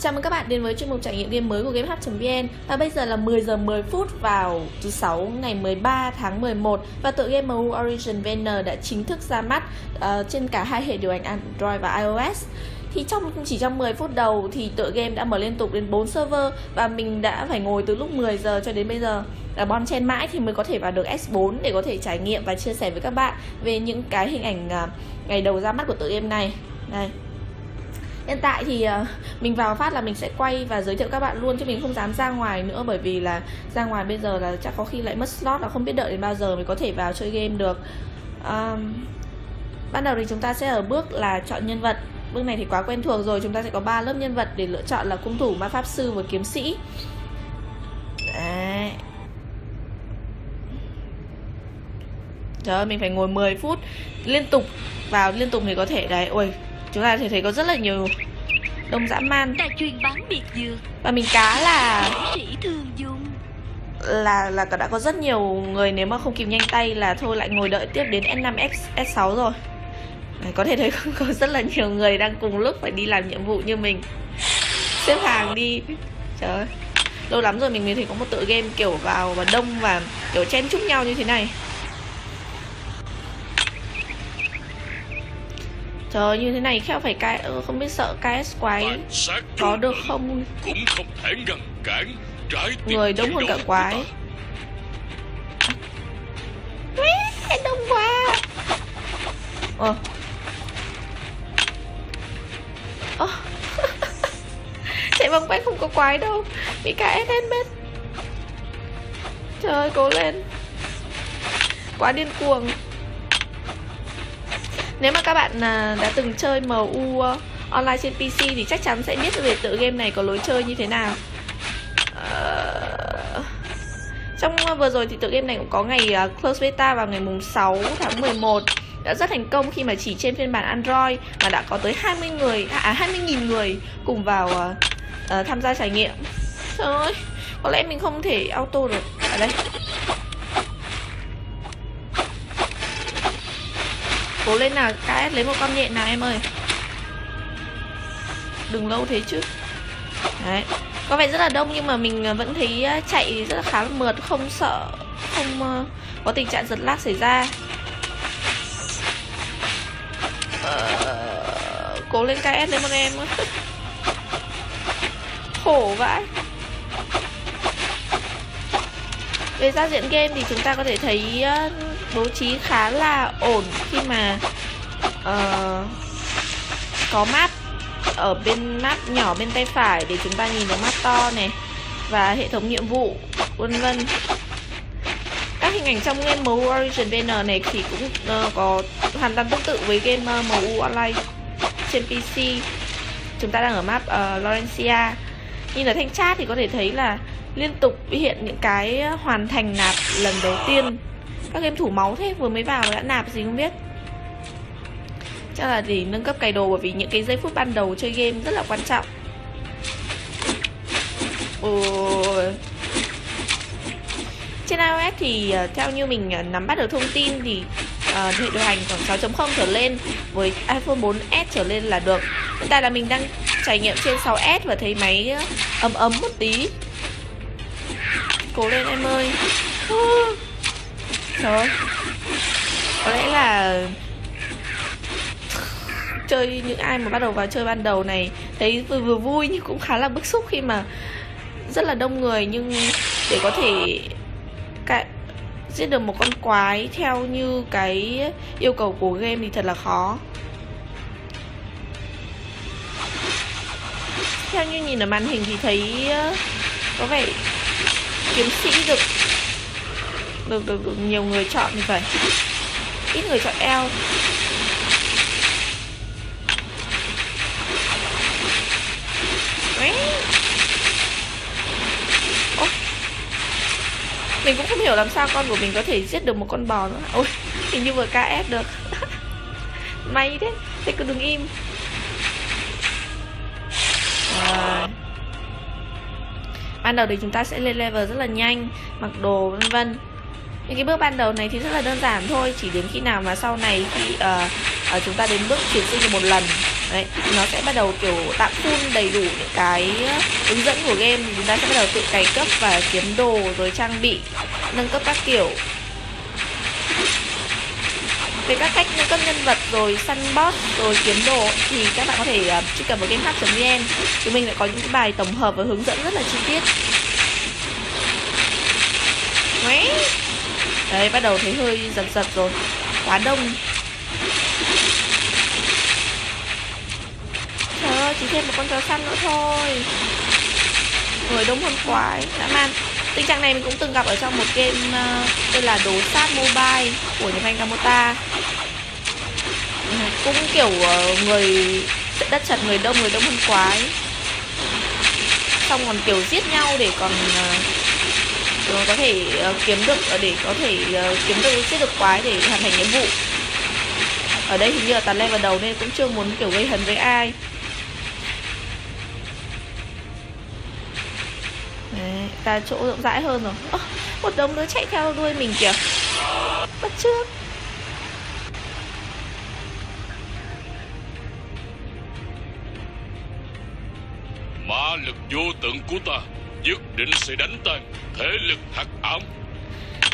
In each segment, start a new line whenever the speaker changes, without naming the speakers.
Chào mừng các bạn đến với chuyên mục trải nghiệm game mới của GameHub.vn Và bây giờ là 10 giờ 10 phút vào thứ 6 ngày 13 tháng 11 Và tựa game MU Origin VN đã chính thức ra mắt uh, trên cả hai hệ điều hành Android và iOS. Thì trong chỉ trong 10 phút đầu thì tựa game đã mở liên tục đến 4 server và mình đã phải ngồi từ lúc 10 giờ cho đến bây giờ. Ờ, là bon chen mãi thì mới có thể vào được S4 để có thể trải nghiệm và chia sẻ với các bạn về những cái hình ảnh ờ, ngày đầu ra mắt của tựa game này. Đây, hiện tại thì ờ, mình vào phát là mình sẽ quay và giới thiệu các bạn luôn chứ mình không dám ra ngoài nữa bởi vì là ra ngoài bây giờ là chắc có khi lại mất slot là không biết đợi đến bao giờ mới có thể vào chơi game được um, ban đầu thì chúng ta sẽ ở bước là chọn nhân vật bước này thì quá quen thuộc rồi chúng ta sẽ có ba lớp nhân vật để lựa chọn là cung thủ ma pháp sư và kiếm sĩ Đấy. Trời ơi, mình phải ngồi 10 phút liên tục vào liên tục thì có thể đấy. Ôi, chúng ta thể thấy có rất là nhiều đông dã man.
Đài truyền bán biệt dược.
Và mình cá là
Sĩ thường dùng
là là đã có rất nhiều người nếu mà không kịp nhanh tay là thôi lại ngồi đợi tiếp đến S5 S, S6 rồi. Đấy, có thể thấy có rất là nhiều người đang cùng lúc phải đi làm nhiệm vụ như mình. Xếp hàng đi. Trời ơi lâu lắm rồi mình mới thấy có một tựa game kiểu vào và đông và kiểu chen chúc nhau như thế này Trời ơi, như thế này khéo phải cai không biết sợ KS quái có được không?
Cũng không thể ngăn cản trái
Người đông hơn cả quái. đông quá. Ờ. Ờ. Chạy vòng quanh không có quái đâu. Bị KS hết mất. Trời ơi, cố lên. Quá điên cuồng. Nếu mà các bạn à, đã từng chơi MU ờ, online trên PC thì chắc chắn sẽ biết về tựa game này có lối chơi như thế nào. Ờ, trong vừa rồi thì tựa game này cũng có ngày à, close beta vào ngày mùng 6 tháng 11 đã rất thành công khi mà chỉ trên phiên bản Android mà đã có tới 20 người à, à 20.000 người cùng vào uh, tham gia trải nghiệm. Trời ơi, có lẽ mình không thể auto được. Ở đây. Cố lên nào, KS lấy một con nhện nào em ơi. Đừng lâu thế chứ. Đấy Có vẻ rất là đông nhưng mà mình ờ, vẫn thấy ờ, chạy rất là khá là mượt Không sợ Không ờ, có tình trạng giật lag xảy ra. Ờ, Cố lên KS lấy một em Khổ vãi. Về giao diện game thì chúng ta có thể thấy bố trí khá là ổn khi mà uh, có map ở bên map nhỏ bên tay phải để chúng ta nhìn được map to này và hệ thống nhiệm vụ vân vân. Các hình ảnh trong game MU Origin VN này thì cũng uh, có hoàn toàn tương tự với game ờ, uh, MU Online trên PC chúng ta đang ở map uh, Laurencia nhìn ở thanh chat thì có thể thấy là liên tục hiện những cái hoàn thành nạp lần đầu tiên các game thủ máu thế vừa mới vào đã nạp gì không biết. Chắc là để nâng cấp cày đồ bởi vì những cái giây phút ban đầu chơi game rất là quan trọng. Ôi. trên iOS thì ờ, theo như mình ờ, nắm bắt được thông tin thì ờ, hệ điều hành khoảng 6.0 trở lên với iPhone 4S trở lên là được. Hiện tại là mình đang trải nghiệm trên 6S và thấy máy ờ, ấm ấm một tí. Cố lên em ơi trời có lẽ là chơi những ai mà bắt đầu vào chơi ban đầu này thấy vừa, vừa vui nhưng cũng khá là bức xúc khi mà rất là đông người. Nhưng để có thể cả, giết được một con quái theo như cái yêu cầu của game thì thật là khó. Theo như nhìn ở màn hình thì thấy ờ, có vẻ kiếm sĩ được được, được, được. Nhiều người chọn thì phải ít người chọn eo mình cũng không hiểu làm sao con của mình có thể giết được một con bò nữa. Ôi hình như vừa KS được. May thế. Thế cứ đừng im. À. ban đầu thì chúng ta sẽ lên level rất là nhanh. Mặc đồ vân vân những cái bước ban đầu này thì rất là đơn giản thôi chỉ đến khi nào mà sau này khi uh, uh, chúng ta đến bước chuyển sinh được một lần đấy nó sẽ bắt đầu kiểu tạm full đầy đủ những cái hướng dẫn của game. Thì chúng ta sẽ bắt đầu tự cày cấp và kiếm đồ rồi trang bị nâng cấp các kiểu. Về các cách nâng cấp nhân vật rồi săn boss rồi kiếm đồ thì các bạn có thể uh, truy cập vào gamehub.vn chúng mình lại có những cái bài tổng hợp và hướng dẫn rất là chi tiết đấy bắt đầu thấy hơi giật giật rồi. Quá đông. Trời ơi chỉ thêm một con chó săn nữa thôi. Người đông hơn quái dã man. Tình trạng này mình cũng từng gặp ở trong một game uh, tên là đồ sát mobile của nhật anh Kamota ừ, cũng kiểu uh, người đất chặt người đông người đông hơn quái. Xong còn kiểu giết nhau để còn uh, Ờ, có thể uh, kiếm được ờ, để có thể uh, kiếm được giết được quái để hoàn thành nhiệm vụ. Ở đây hình như là tạt lên vào đầu nên cũng chưa muốn kiểu gây hấn với ai. Đấy, ta chỗ rộng rãi hơn rồi. Oh, một đống đứa chạy theo đuôi mình kìa. Bắt trước
Ma lực vô tận của ta. Nhất định sẽ đánh tan Thế lực hắc ám.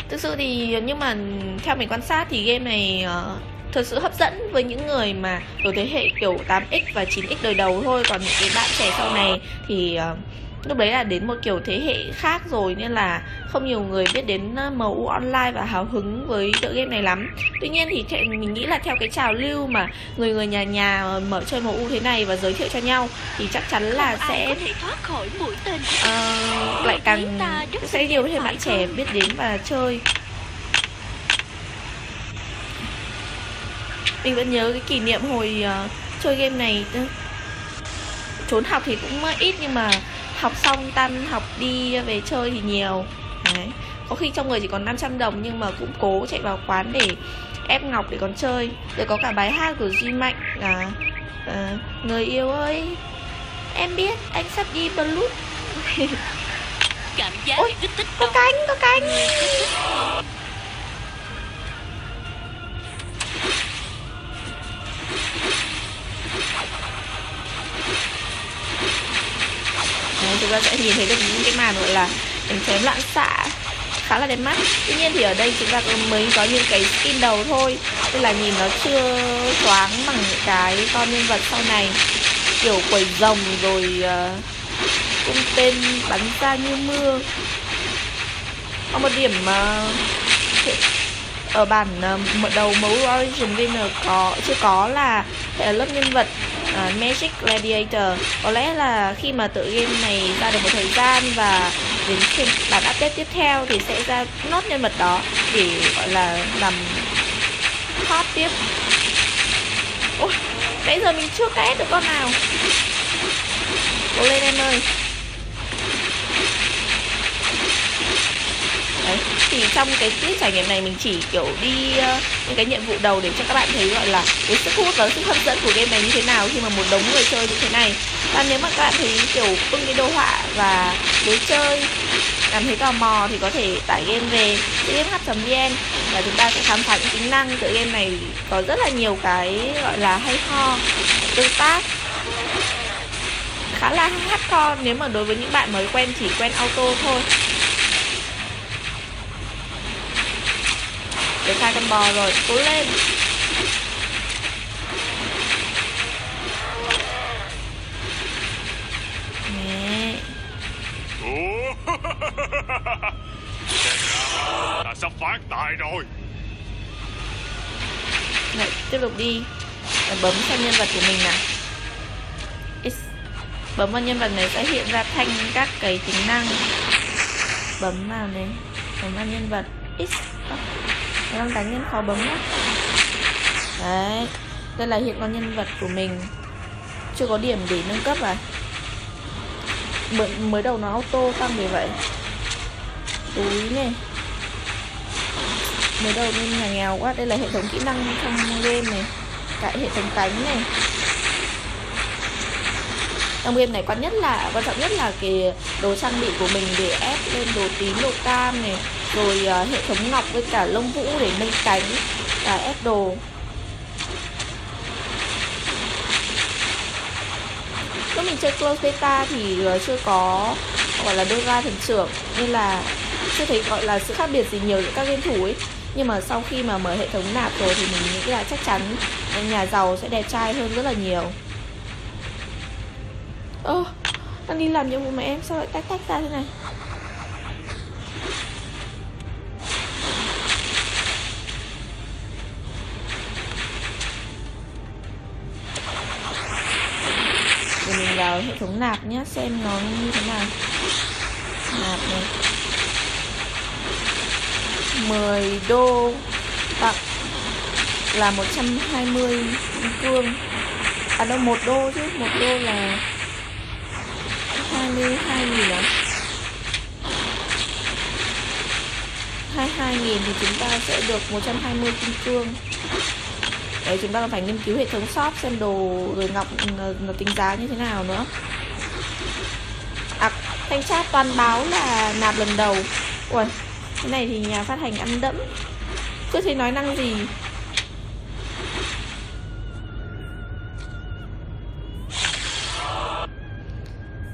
Thực sự thì nhưng mà theo mình quan sát thì game này uh, thật sự hấp dẫn với những người mà ở thế hệ kiểu 8x và 9x đời đầu thôi. Còn những cái bạn trẻ sau này thì uh, lúc đấy là đến một kiểu thế hệ khác rồi nên là không nhiều người biết đến ờ, MU online và hào hứng với tựa game này lắm. Tuy nhiên thì mình nghĩ là theo cái trào lưu mà người người nhà nhà mở chơi MU thế này và giới thiệu cho nhau thì chắc chắn là sẽ uh, lại càng sẽ nhiều thêm bạn trẻ biết đến và chơi. Mình vẫn nhớ cái kỷ niệm hồi uh, chơi game này trốn học thì cũng ít nhưng mà học xong tan học đi về chơi thì nhiều. Đấy. có khi trong người chỉ còn 500 đồng nhưng mà cũng cố chạy vào quán để ép ngọc để còn chơi. Rồi có cả bài hát của duy mạnh là uh, người yêu ơi em biết anh sắp đi blues
cảm giác
Ôi, có cánh có cánh chúng ta sẽ nhìn thấy được những cái màn gọi là đánh chém loạn xạ khá là đẹp mắt. Tuy nhiên thì ở đây chúng ta mới có những cái skin đầu thôi tức là nhìn nó chưa thoáng bằng những cái con nhân vật sau này. Kiểu quẩy rồng rồi uh, cung tên bắn ra như mưa. Có một điểm uh, ở bản uh, đầu mẫu Origin Winner có chưa có là hệ lớp nhân vật uh, Magic Gladiator. Có lẽ là khi mà tựa game này ra được một thời gian và đến trên bản update tiếp theo thì sẽ ra nốt nhân vật đó để gọi là làm hot tiếp. Ôi nãy giờ mình chưa kết được con nào. Cố lên em ơi đấy thì trong cái clip trải nghiệm này mình chỉ kiểu đi uh, những cái nhiệm vụ đầu để cho các bạn thấy gọi là cái sức hút và sức hấp dẫn của game này như thế nào khi mà một đống người chơi như thế này. Và nếu mà các bạn thấy kiểu ưng cái đồ họa và lối chơi cảm thấy tò mò thì có thể tải game về gamehub.vn và chúng ta sẽ khám phá những tính năng tựa game này có rất là nhiều cái gọi là hay ho tương tác. Khá là hardcore nếu mà đối với những bạn mới quen chỉ quen auto thôi. Được hai con bò rồi cố lên. Nè
Ta sắp phát tài rồi.
Đấy, tiếp tục đi. Và bấm sang nhân vật của mình nào. X. Bấm vào nhân vật này sẽ hiện ra thanh các cái tính năng. Bấm vào này Bấm vào nhân vật X em đánh nên khó bấm quá đấy đây là hiện con nhân vật của mình. Chưa có điểm để nâng cấp à? Mới, mới đầu nó auto tăng về vậy. Túi này mới đầu nên nhà nghèo quá đây là hệ thống kỹ năng trong game này. Cái hệ thống cánh này. Trong game này quan nhất là quan trọng nhất là cái đồ trang bị của mình để ép lên đồ tím đồ cam này rồi uh, hệ thống ngọc với cả lông vũ để nâng cánh và ép đồ. Lúc mình chơi close beta thì uh, chưa có gọi là đôi ra thần trưởng nên là chưa thấy gọi là sự khác biệt gì nhiều giữa các game thủ ấy. Nhưng mà sau khi mà mở hệ thống nạp rồi thì mình nghĩ là chắc chắn nhà giàu sẽ đẹp trai hơn rất là nhiều. Ơ oh, đang đi làm nhiệm vụ mà em sao lại tách tách ra thế này? Vào hệ thống nạp nhé xem nó như thế nào. Nạp này. 10 đô tặng là 120 cương à đâu, một đô chứ, một đô là 22 nghìn à 22 nghìn thì chúng ta sẽ được 120 kim cương Đấy chúng ta còn phải nghiên cứu hệ thống shop xem đồ rồi ngọc nó, tính giá như thế nào nữa. À thanh tra toàn báo là nạp lần đầu. Ui cái này thì nhà phát hành ăn đẫm. Chưa thấy nói năng gì?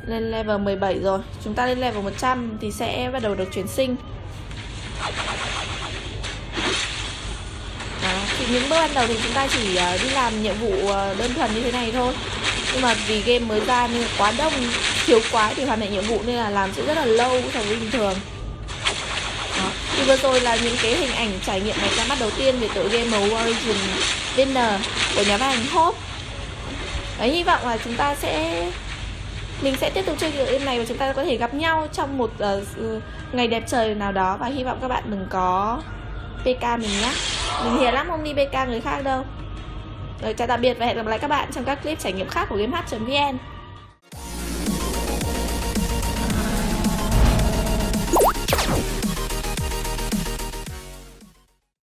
Lên level 17 rồi. Chúng ta lên level 100 thì sẽ bắt đầu được chuyển sinh. Những bước ban đầu thì chúng ta chỉ ờ, đi làm nhiệm vụ ờ, đơn thuần như thế này thôi. Nhưng mà vì game mới ra nên quá đông Thiếu quái thì hoàn thành nhiệm vụ nên là làm sẽ rất là lâu so với bình thường. Đó. Thì vừa rồi là những cái hình ảnh trải nghiệm ngày ra mắt đầu tiên về tựa game màu Origin Winner của nhà phát hành Hope Đấy, hy vọng là chúng ta sẽ mình sẽ tiếp tục chơi tựa game này và chúng ta có thể gặp nhau trong một uh, ngày đẹp trời nào đó. Và hy vọng các bạn đừng có PK mình nhé mình hiền lắm không đi bk người khác đâu. Rồi chào tạm biệt và hẹn gặp lại các bạn trong các clip trải nghiệm khác của GameH.vn